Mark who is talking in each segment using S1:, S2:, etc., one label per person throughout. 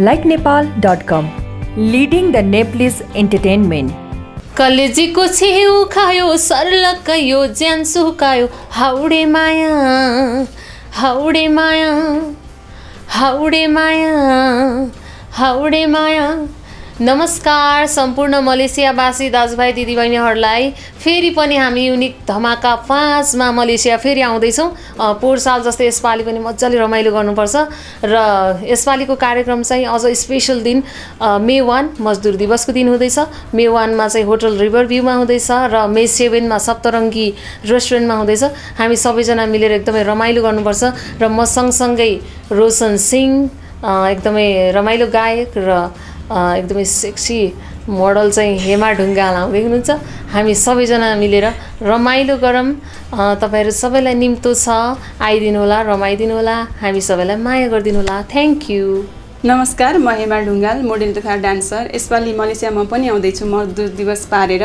S1: Like Nepal dot com leading the Nepalese entertainment
S2: कलेजीको छेउ खायो सर्लक्क यो ज्यान सुकायो हाउडे माया हाउडे माया हाउडे माया हाउडे माया। नमस्कार सम्पूर्ण मलेसियावासी दाजुभाइ दिदीबहिनीहरूलाई। फेरि पनि हामी युनिक धमाका पाँचमा मलेसिया फेरि आउँदैछौँ। पोहोर साल जस्तै यसपालि पनि मजाले रमाइलो गर्नुपर्छ र यसपालिको कार्यक्रम चाहिँ अझ स्पेसल दिन मे वान मजदुर दिवसको दिन हुँदैछ। मे वानमा चाहिँ होटल रिभर भ्यूमा हुँदैछ र मे सेभेनमा सप्तरङ्गी रेस्टुरेन्टमा हुँदैछ। हामी सबैजना मिलेर एकदमै रमाइलो गर्नुपर्छ र म सँगसँगै रोशन सिंह एकदमै रमाइलो गायक र एकदमै सेक्सी मोडल चाहिँ हेमा ढुङ्गाल आउँदै हुनुहुन्छ। हामी सबैजना मिलेर रमाइलो गरौँ। तपाईँहरू सबैलाई निम्तो छ। आइदिनु होला रमाइदिनु होला। हामी सबैलाई माया गरिदिनु होला। थ्याङ्क यू
S3: नमस्कार म हेमा ढुङ्गाल मोडेल तथा डान्सर यसपालि मलेसियामा पनि आउँदैछु मजदुर दिवस पारेर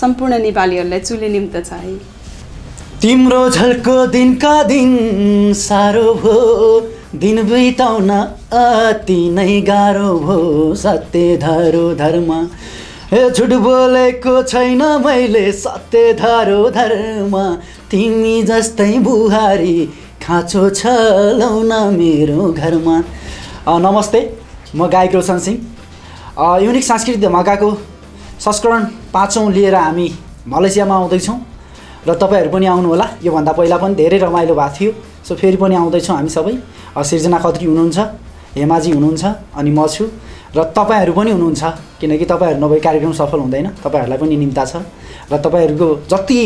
S3: सम्पूर्ण नेपालीहरूलाई चुले निम्त छ है।
S4: तिम्रो झल्को दिनका दिन साह्रो भो दिन बिताउन अति नै गाह्रो भो सत्य धरो धर्म। ए झुट बोलेको छैन मैले सत्य धरो धर्म। तिमी जस्तै बुहारी खाँचो लौन मेरो घरमा। नमस्ते म गायक रोशन सिंह। युनिक सांस्कृतिक धमाकाको संस्करण पाँचौँ लिएर हामी मलेसियामा आउँदैछौँ। र तपाईँहरू पनि आउनुहोला योभन्दा पहिला पनि धेरै रमाइलो भएको थियो। सो फेरि पनि आउँदैछौँ हामी सबै। अ, सृजना खत्री हुनुहुन्छ हेमाजी हुनुहुन्छ अनि म छु। र तपाईँहरू पनि हुनुहुन्छ किनकि तपाईँहरू नभए कार्यक्रम सफल हुँदैन। तपाईँहरूलाई पनि निम्ता छ। र तपाईँहरूको जति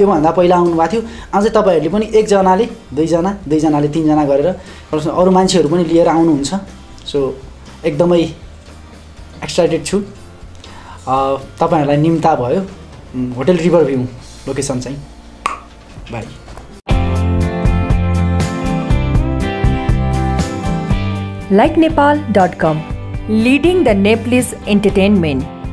S4: योभन्दा पहिला आउनुभएको थियो अझै तपाईँहरूले पनि एकजनाले दुईजना दुईजनाले तिनजना गरेर अरू मान्छेहरू पनि लिएर आउनुहुन्छ। सो एकदमै एक्साइटेड छु। तपाईँहरूलाई निम्ता भयो। Hotel river view. लोकेसन चाहिँ by
S1: like Nepal dot com leading the Nepalese entertainment